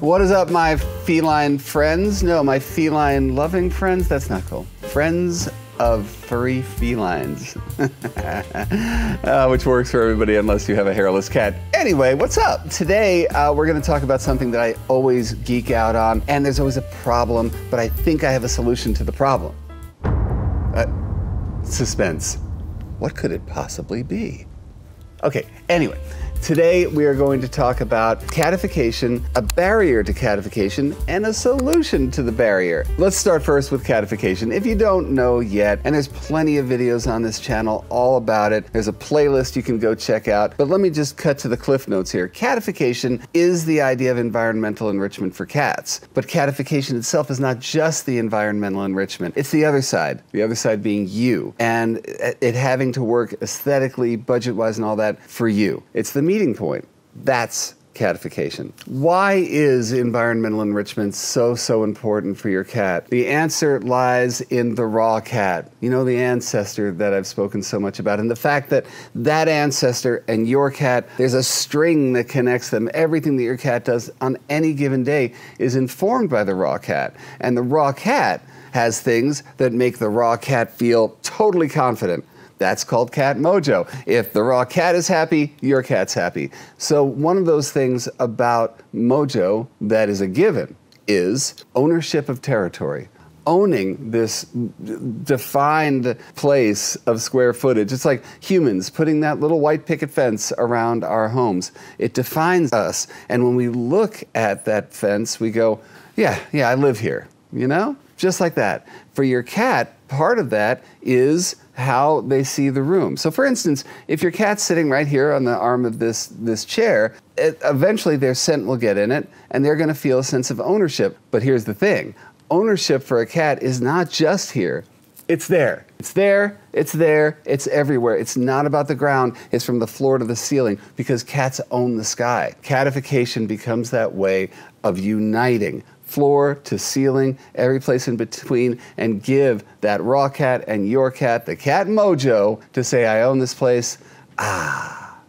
What is up, my feline friends? No, my feline loving friends? That's not cool. Friends of furry felines, uh, which works for everybody unless you have a hairless cat. Anyway, what's up? Today, uh, we're going to talk about something that I always geek out on, and there's always a problem, but I think I have a solution to the problem. Uh, suspense. What could it possibly be? Okay, anyway. Today, we are going to talk about catification, a barrier to catification, and a solution to the barrier. Let's start first with catification. If you don't know yet, and there's plenty of videos on this channel all about it, there's a playlist you can go check out. But let me just cut to the cliff notes here. Catification is the idea of environmental enrichment for cats. But catification itself is not just the environmental enrichment, it's the other side, the other side being you, and it having to work aesthetically, budget wise, and all that for you. It's the meeting point. That's catification. Why is environmental enrichment so, so important for your cat? The answer lies in the raw cat. You know, the ancestor that I've spoken so much about, and the fact that that ancestor and your cat, there's a string that connects them. Everything that your cat does on any given day is informed by the raw cat. And the raw cat has things that make the raw cat feel totally confident that's called cat mojo. If the raw cat is happy, your cat's happy. So, one of those things about mojo that is a given is ownership of territory. Owning this defined place of square footage. It's like humans putting that little white picket fence around our homes. It defines us. And when we look at that fence, we go, yeah, yeah, I live here. You know? Just like that. For your cat, part of that is how they see the room. So, for instance, if your cat's sitting right here on the arm of this, this chair, it, eventually their scent will get in it and they're going to feel a sense of ownership. But here's the thing ownership for a cat is not just here. It's there. It's there, it's there, it's everywhere. It's not about the ground, it's from the floor to the ceiling because cats own the sky. Catification becomes that way of uniting floor to ceiling, every place in between, and give that raw cat and your cat the cat mojo to say, I own this place. Ah.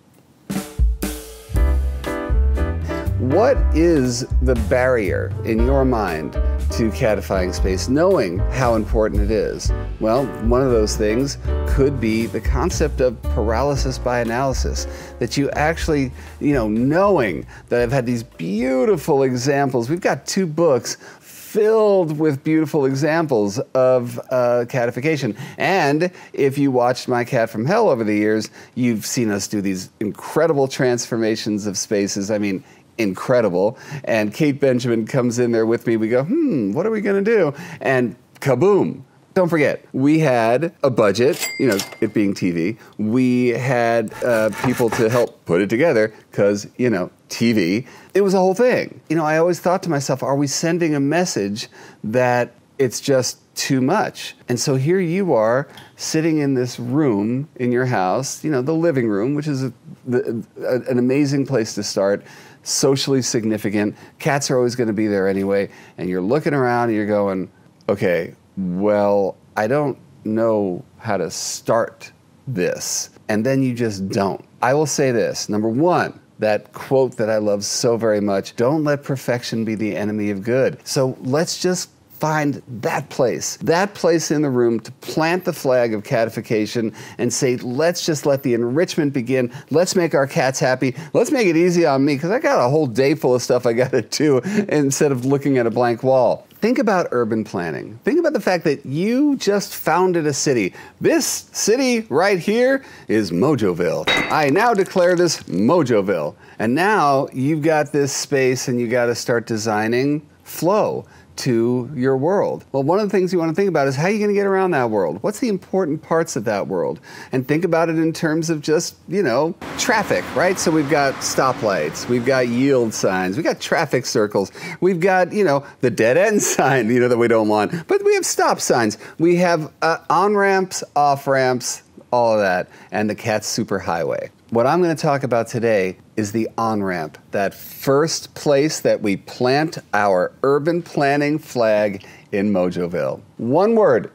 What is the barrier in your mind to catifying space, knowing how important it is? Well, one of those things could be the concept of paralysis by analysis, that you actually, you know, knowing that I've had these beautiful examples. We've got two books filled with beautiful examples of uh, catification. And if you watched My Cat from Hell over the years, you've seen us do these incredible transformations of spaces. I mean, incredible. And Kate Benjamin comes in there with me. We go, hmm, what are we going to do? And kaboom. Don't forget, we had a budget, you know, it being TV. We had uh, people to help put it together because, you know, TV. It was a whole thing. You know, I always thought to myself, are we sending a message that it's just too much. And so here you are sitting in this room in your house, you know, the living room, which is a, a, an amazing place to start socially significant. Cats are always going to be there anyway. And you're looking around and you're going, okay, well, I don't know how to start this. And then you just don't. I will say this number one, that quote that I love so very much don't let perfection be the enemy of good. So let's just find that place, that place in the room to plant the flag of catification and say, let's just let the enrichment begin. Let's make our cats happy. Let's make it easy on me because I got a whole day full of stuff I got to do instead of looking at a blank wall. Think about urban planning. Think about the fact that you just founded a city. This city right here is Mojoville. I now declare this Mojoville. And now you've got this space and you got to start designing flow to your world. Well, one of the things you want to think about is how are you going to get around that world? What's the important parts of that world? And think about it in terms of just, you know, traffic, right? So we've got stoplights, we've got yield signs, we've got traffic circles, we've got, you know, the dead end sign, you know, that we don't want, but we have stop signs. We have uh, on ramps, off ramps, all of that, and the cat's super highway. What I'm going to talk about today is the on ramp, that first place that we plant our urban planning flag in Mojoville. One word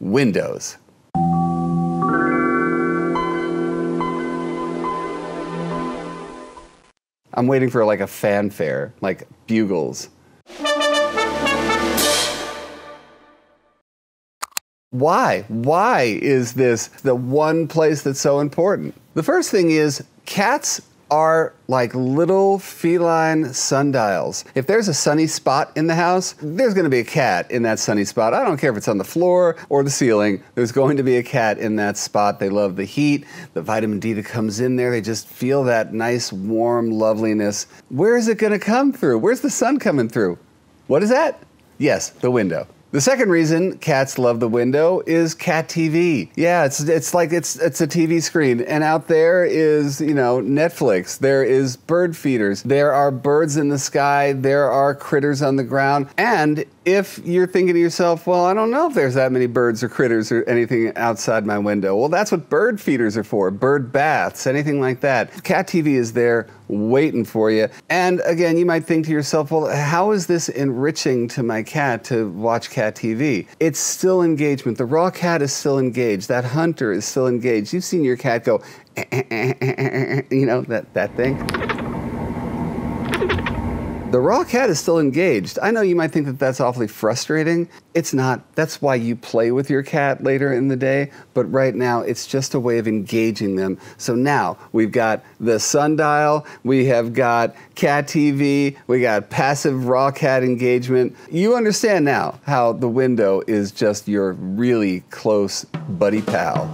windows. I'm waiting for like a fanfare, like bugles. Why? Why is this the one place that's so important? The first thing is cats are like little feline sundials. If there's a sunny spot in the house, there's going to be a cat in that sunny spot. I don't care if it's on the floor or the ceiling, there's going to be a cat in that spot. They love the heat, the vitamin D that comes in there. They just feel that nice, warm loveliness. Where is it going to come through? Where's the sun coming through? What is that? Yes, the window. The second reason cats love the window is cat TV. Yeah, it's it's like it's it's a TV screen, and out there is you know Netflix. There is bird feeders. There are birds in the sky. There are critters on the ground, and if you're thinking to yourself, well, I don't know if there's that many birds or critters or anything outside my window. Well, that's what bird feeders are for, bird baths, anything like that. Cat TV is there waiting for you. And again, you might think to yourself, well, how is this enriching to my cat to watch cat TV? It's still engagement. The raw cat is still engaged. That hunter is still engaged. You've seen your cat go, you know, that, that thing. The raw cat is still engaged. I know you might think that that's awfully frustrating. It's not. That's why you play with your cat later in the day. But right now, it's just a way of engaging them. So now we've got the sundial, we have got cat TV, we got passive raw cat engagement. You understand now how the window is just your really close buddy pal.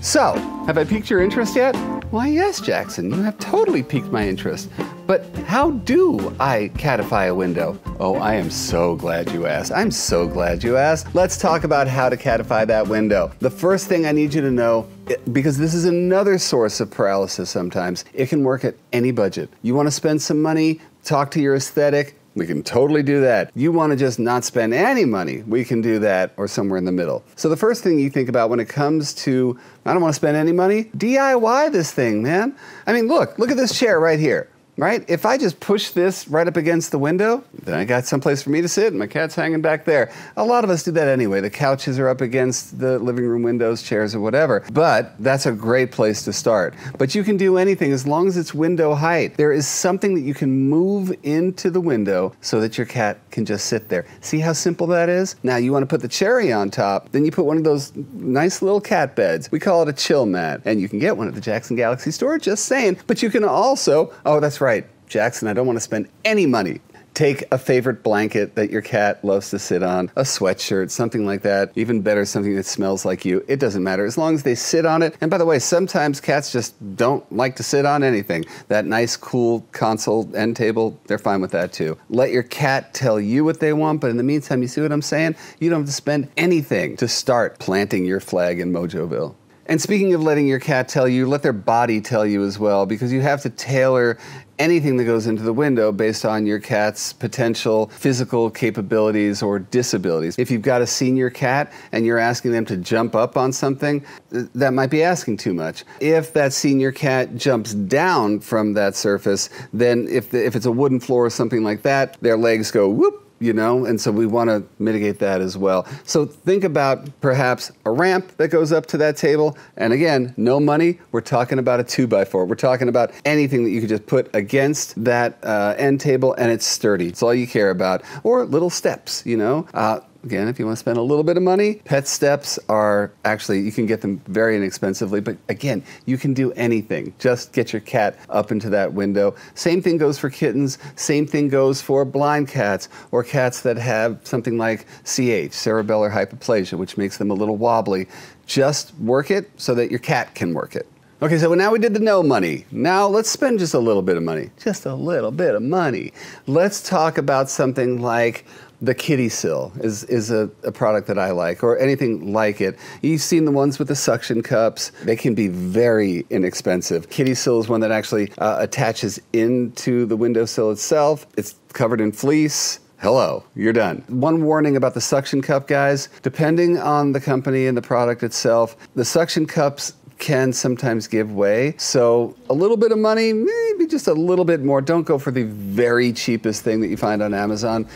So, have I piqued your interest yet? Why, yes, Jackson, you have totally piqued my interest. But how do I catify a window? Oh, I am so glad you asked. I'm so glad you asked. Let's talk about how to catify that window. The first thing I need you to know because this is another source of paralysis sometimes. It can work at any budget. You want to spend some money, talk to your aesthetic, we can totally do that. You want to just not spend any money, we can do that, or somewhere in the middle. So the first thing you think about when it comes to, I don't want to spend any money, DIY this thing, man. I mean, look, look at this chair right here right? If I just push this right up against the window, then I got someplace for me to sit. My cat's hanging back there. A lot of us do that anyway. The couches are up against the living room windows, chairs, or whatever. But that's a great place to start. But you can do anything as long as it's window height. There is something that you can move into the window so that your cat can just sit there. See how simple that is? Now you want to put the cherry on top, then you put one of those nice little cat beds. We call it a chill mat. And you can get one at the Jackson Galaxy store, just saying. But you can also, oh, that's right right, Jackson, I don't want to spend any money. Take a favorite blanket that your cat loves to sit on, a sweatshirt, something like that. Even better, something that smells like you. It doesn't matter as long as they sit on it. And by the way, sometimes cats just don't like to sit on anything. That nice, cool console end table, they're fine with that too. Let your cat tell you what they want, but in the meantime, you see what I'm saying? You don't have to spend anything to start planting your flag in Mojoville. And speaking of letting your cat tell you, let their body tell you as well, because you have to tailor anything that goes into the window based on your cat's potential physical capabilities or disabilities. If you've got a senior cat and you're asking them to jump up on something, that might be asking too much. If that senior cat jumps down from that surface, then if, the, if it's a wooden floor or something like that, their legs go whoop you know, and so we want to mitigate that as well. So think about perhaps a ramp that goes up to that table. And again, no money. We're talking about a two by four. We're talking about anything that you could just put against that uh, end table and it's sturdy. It's all you care about. Or little steps, you know. Uh, Again, if you want to spend a little bit of money, pet steps are actually, you can get them very inexpensively. But again, you can do anything. Just get your cat up into that window. Same thing goes for kittens. Same thing goes for blind cats or cats that have something like CH, cerebellar hypoplasia, which makes them a little wobbly. Just work it so that your cat can work it. Okay, so now we did the no money. Now let's spend just a little bit of money. Just a little bit of money. Let's talk about something like the Kittysill is, is a, a, product that I like, or anything like it. You've seen the ones with the suction cups. They can be very inexpensive. Kitty sill is one that actually uh, attaches into the windowsill itself. It's covered in fleece. Hello, you're done. One warning about the suction cup, guys. Depending on the company and the product itself, the suction cups can sometimes give way. So a little bit of money, maybe just a little bit more. Don't go for the very cheapest thing that you find on Amazon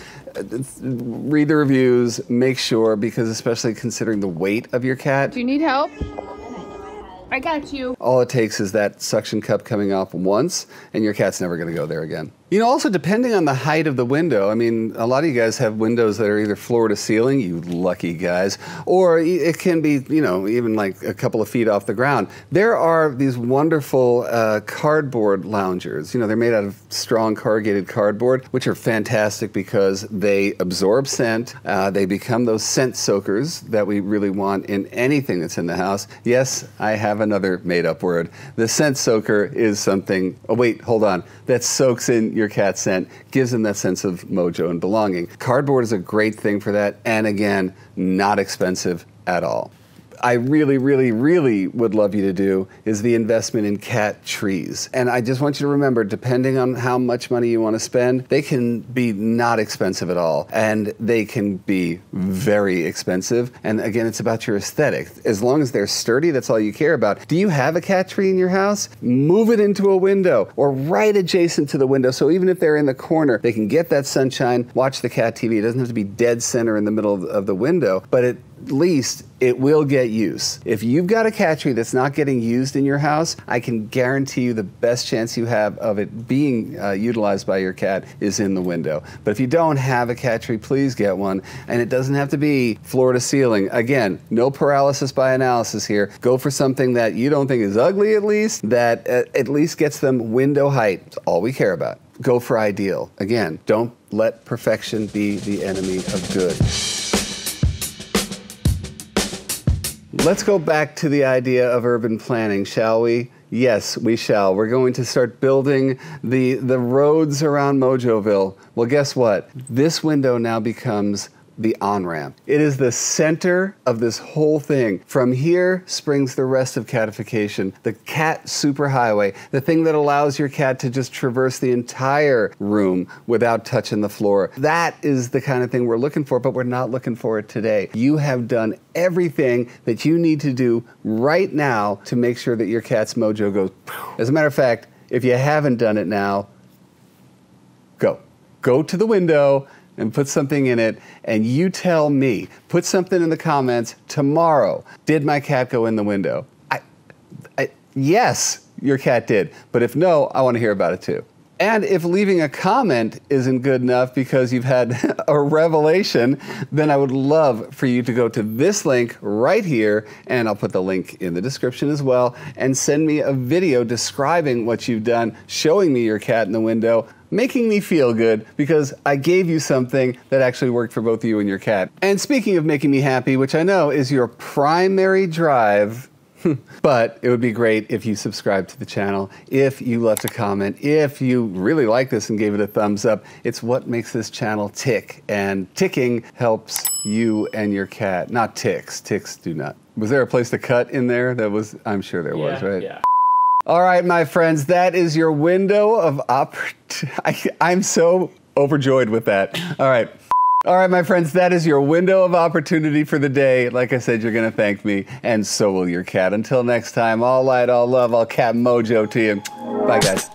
read the reviews, make sure, because especially considering the weight of your cat. Do you need help? I got you. All it takes is that suction cup coming off once, and your cat's never going to go there again. You know, also depending on the height of the window, I mean, a lot of you guys have windows that are either floor to ceiling, you lucky guys, or it can be, you know, even like a couple of feet off the ground. There are these wonderful uh, cardboard loungers. You know, they're made out of strong corrugated cardboard, which are fantastic because they absorb scent. Uh, they become those scent soakers that we really want in anything that's in the house. Yes, I have another made up word. The scent soaker is something, oh, wait, hold on, that soaks in your cat scent, gives them that sense of mojo and belonging. Cardboard is a great thing for that, and again, not expensive at all. I really, really, really would love you to do is the investment in cat trees. And I just want you to remember, depending on how much money you want to spend, they can be not expensive at all. And they can be very expensive. And again, it's about your aesthetic. As long as they're sturdy, that's all you care about. Do you have a cat tree in your house? Move it into a window or right adjacent to the window. So even if they're in the corner, they can get that sunshine, watch the cat TV. It doesn't have to be dead center in the middle of the window, but at least it will get use. If you've got a cat tree that's not getting used in your house, I can guarantee you the best chance you have of it being uh, utilized by your cat is in the window. But if you don't have a cat tree, please get one. And it doesn't have to be floor to ceiling. Again, no paralysis by analysis here. Go for something that you don't think is ugly, at least, that uh, at least gets them window height. It's all we care about. Go for ideal. Again, don't let perfection be the enemy of good. Let's go back to the idea of urban planning, shall we? Yes, we shall. We're going to start building the, the roads around Mojoville. Well, guess what? This window now becomes the on ramp. It is the center of this whole thing. From here springs the rest of catification, the cat superhighway, the thing that allows your cat to just traverse the entire room without touching the floor. That is the kind of thing we're looking for, but we're not looking for it today. You have done everything that you need to do right now to make sure that your cat's mojo goes. As a matter of fact, if you haven't done it now, go. Go to the window and put something in it, and you tell me, put something in the comments tomorrow. Did my cat go in the window? I, I, yes, your cat did. But if no, I want to hear about it too. And if leaving a comment isn't good enough because you've had a revelation, then I would love for you to go to this link right here, and I'll put the link in the description as well, and send me a video describing what you've done, showing me your cat in the window, making me feel good because I gave you something that actually worked for both you and your cat. And speaking of making me happy, which I know is your primary drive but it would be great if you subscribe to the channel, if you left a comment, if you really like this and gave it a thumbs up. It's what makes this channel tick, and ticking helps you and your cat. Not ticks. Ticks do not. Was there a place to cut in there? That was, I'm sure there yeah, was, right? Yeah. All right, my friends, that is your window of opportunity. I'm so overjoyed with that. All right. All right, my friends, that is your window of opportunity for the day. Like I said, you're going to thank me, and so will your cat. Until next time, all light, all love, all cat mojo to you. Bye, guys.